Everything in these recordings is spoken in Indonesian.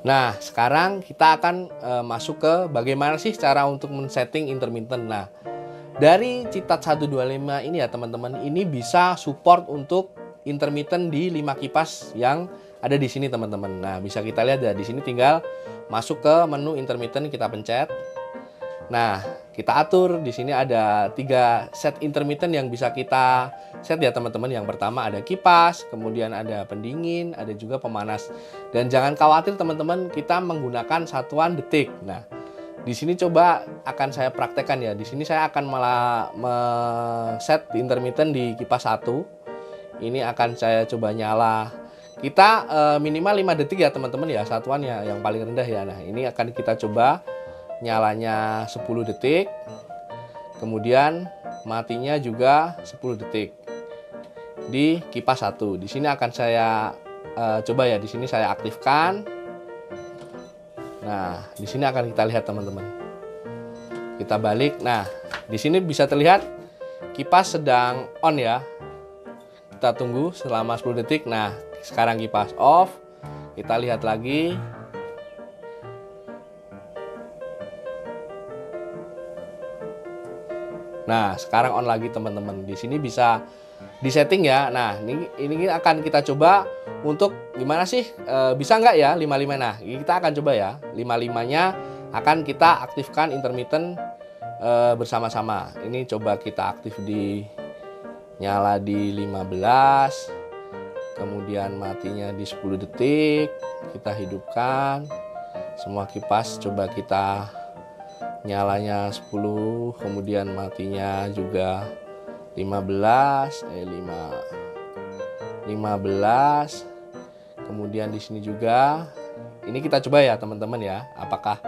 Nah, sekarang kita akan e, masuk ke bagaimana sih cara untuk men-setting intermittent. Nah, dari Citat 125 ini ya teman-teman, ini bisa support untuk intermittent di 5 kipas yang ada di sini teman-teman. Nah, bisa kita lihat ya di sini tinggal masuk ke menu intermittent kita pencet. Nah, kita atur di sini ada tiga set intermittent yang bisa kita set ya teman-teman. Yang pertama ada kipas, kemudian ada pendingin, ada juga pemanas. Dan jangan khawatir teman-teman, kita menggunakan satuan detik. Nah, di sini coba akan saya praktekkan ya. Di sini saya akan malah set intermittent di kipas satu. Ini akan saya coba nyala. Kita eh, minimal 5 detik ya teman-teman ya satuannya yang paling rendah ya. Nah, ini akan kita coba nyalanya 10 detik kemudian matinya juga 10 detik di kipas satu. Di sini akan saya uh, coba ya di sini saya aktifkan. Nah di sini akan kita lihat teman-teman. Kita balik. Nah di sini bisa terlihat kipas sedang on ya. Kita tunggu selama 10 detik. Nah sekarang kipas off. Kita lihat lagi Nah, sekarang on lagi teman-teman. Di sini bisa disetting ya. Nah, ini ini akan kita coba untuk gimana sih? E, bisa nggak ya 55 nah kita akan coba ya. 55-nya akan kita aktifkan intermittent e, bersama-sama. Ini coba kita aktif di nyala di 15 kemudian matinya di 10 detik. Kita hidupkan. Semua kipas coba kita nyalanya 10 kemudian matinya juga 15 eh 5 15 kemudian di sini juga. Ini kita coba ya teman-teman ya apakah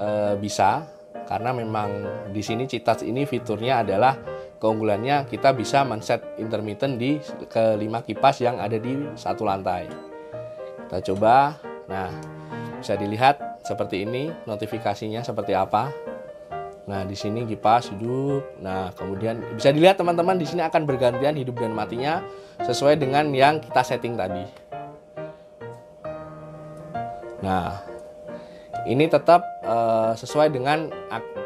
e, bisa? Karena memang di sini citas ini fiturnya adalah keunggulannya kita bisa men-set intermittent di kelima kipas yang ada di satu lantai. Kita coba. Nah bisa dilihat seperti ini notifikasinya seperti apa. Nah, di sini kipas hidup. Nah, kemudian bisa dilihat teman-teman di sini akan bergantian hidup dan matinya sesuai dengan yang kita setting tadi. Nah, ini tetap uh, sesuai dengan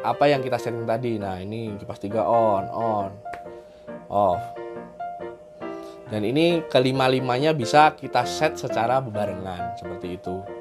apa yang kita setting tadi. Nah, ini kipas 3 on, on, off. Dan ini kelima-limanya bisa kita set secara bebarengan seperti itu.